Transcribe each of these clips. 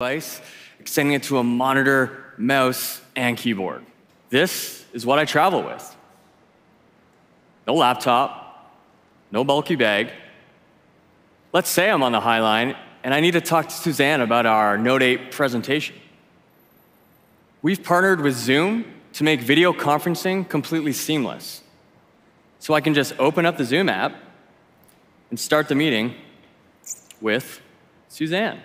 device, extending it to a monitor, mouse, and keyboard. This is what I travel with. No laptop, no bulky bag. Let's say I'm on the High Line and I need to talk to Suzanne about our Note 8 presentation. We've partnered with Zoom to make video conferencing completely seamless. So I can just open up the Zoom app and start the meeting with Suzanne.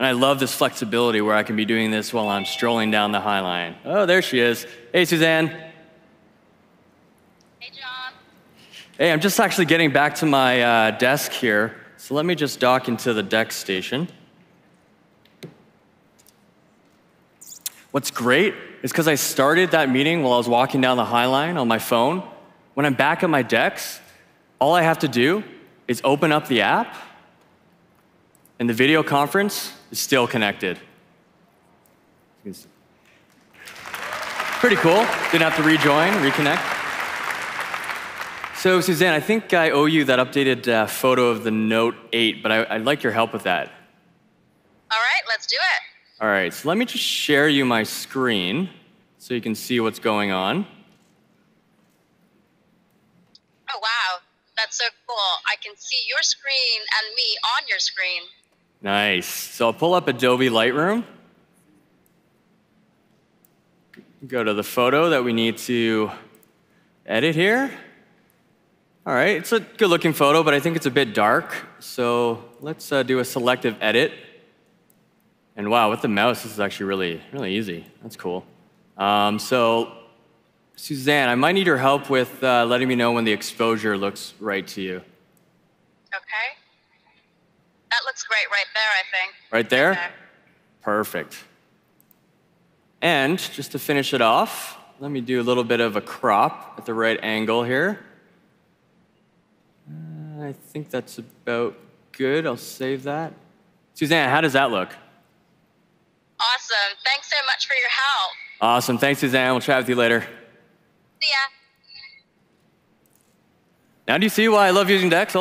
And I love this flexibility where I can be doing this while I'm strolling down the High Line. Oh, there she is. Hey, Suzanne. Hey, John. Hey, I'm just actually getting back to my uh, desk here. So let me just dock into the DeX station. What's great is because I started that meeting while I was walking down the High Line on my phone. When I'm back at my DeX, all I have to do is open up the app, and the video conference is still connected. Pretty cool. Didn't have to rejoin, reconnect. So, Suzanne, I think I owe you that updated uh, photo of the Note 8, but I, would like your help with that. All right, let's do it. All right, so let me just share you my screen so you can see what's going on. Oh, wow. That's so cool. I can see your screen and me on your screen. Nice. So I'll pull up Adobe Lightroom. Go to the photo that we need to edit here. All right, it's a good looking photo, but I think it's a bit dark. So let's uh, do a selective edit. And wow, with the mouse, this is actually really, really easy. That's cool. Um, so, Suzanne, I might need your help with uh, letting me know when the exposure looks right to you. Okay. Great right there, I think. Right there? Perfect. And just to finish it off, let me do a little bit of a crop at the right angle here. Uh, I think that's about good. I'll save that. Suzanne, how does that look? Awesome. Thanks so much for your help. Awesome. Thanks, Suzanne. We'll chat with you later. See ya. Now, do you see why I love using DeX?